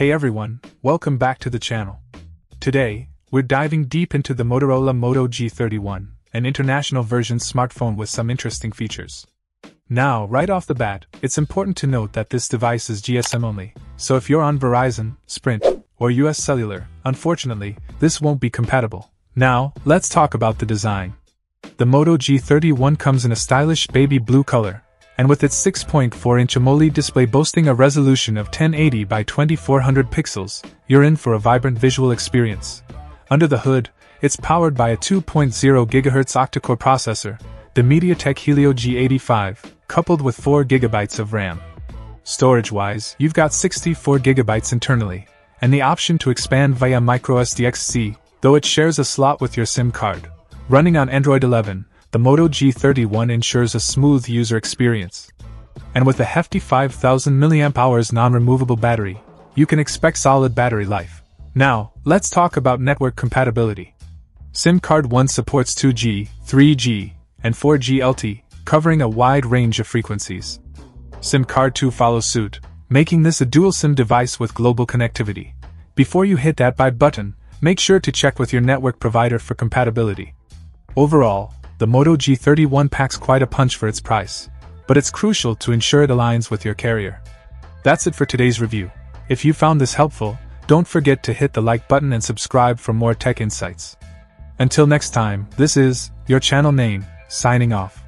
Hey everyone, welcome back to the channel. Today, we're diving deep into the Motorola Moto G31, an international version smartphone with some interesting features. Now, right off the bat, it's important to note that this device is GSM only, so if you're on Verizon, Sprint, or US Cellular, unfortunately, this won't be compatible. Now, let's talk about the design. The Moto G31 comes in a stylish baby blue color, and with its 6.4-inch AMOLED display boasting a resolution of 1080 by 2400 pixels, you're in for a vibrant visual experience. Under the hood, it's powered by a 2.0 GHz octa-core processor, the MediaTek Helio G85, coupled with 4 GB of RAM. Storage-wise, you've got 64 GB internally, and the option to expand via microSD-XC, though it shares a slot with your SIM card. Running on Android 11, the Moto G31 ensures a smooth user experience. And with a hefty 5000 mAh non-removable battery, you can expect solid battery life. Now, let's talk about network compatibility. SIM card 1 supports 2G, 3G, and 4G LTE, covering a wide range of frequencies. SIM card 2 follows suit, making this a dual SIM device with global connectivity. Before you hit that buy button, make sure to check with your network provider for compatibility. Overall, the Moto G31 packs quite a punch for its price, but it's crucial to ensure it aligns with your carrier. That's it for today's review. If you found this helpful, don't forget to hit the like button and subscribe for more tech insights. Until next time, this is your channel name, signing off.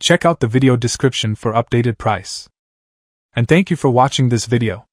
Check out the video description for updated price. And thank you for watching this video.